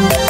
Thank you.